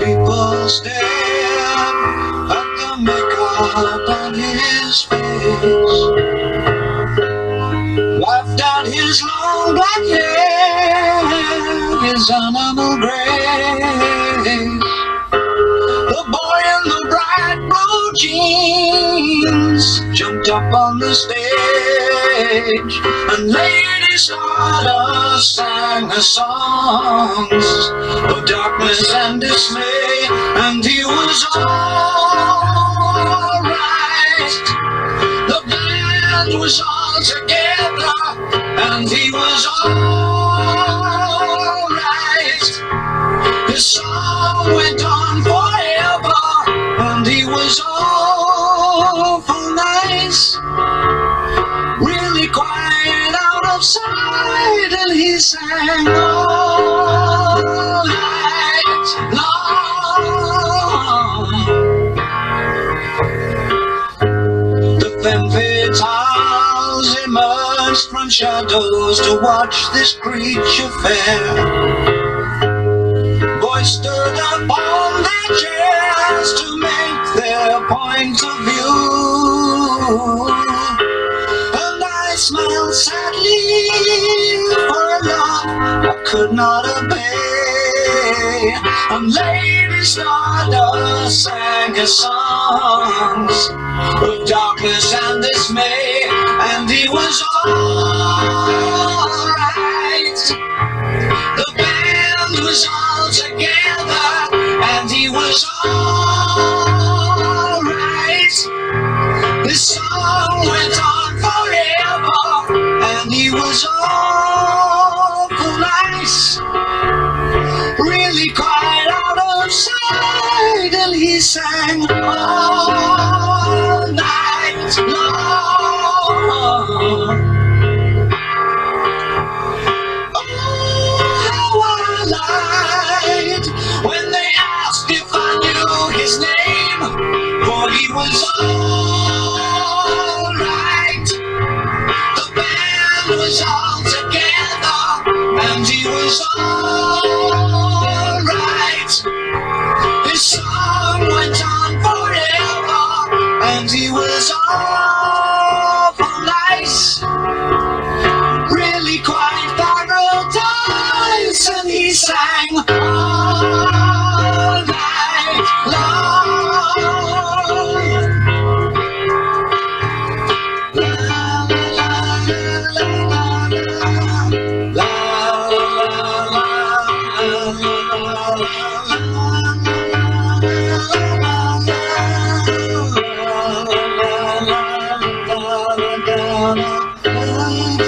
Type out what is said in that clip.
People stare at the makeup on his face. Laughed at his long black hair, his animal grace. The boy in the bright blue jeans jumped up on the stage, and Lady Stardust sang the songs of darkness and dismay, and he was alright. The band was all together, and he was alright. His song went on Out of sight, and he sang all night long. The fatales emerged from shadows to watch this creature fair. Boys stood up on their chairs to make their point of view. Smiled sadly for a love I could not obey. And Lady Stardust sang her songs of darkness and dismay. And he was alright. And he was awful nice. Really quite out of sight and he sang oh, and he was awful oh you.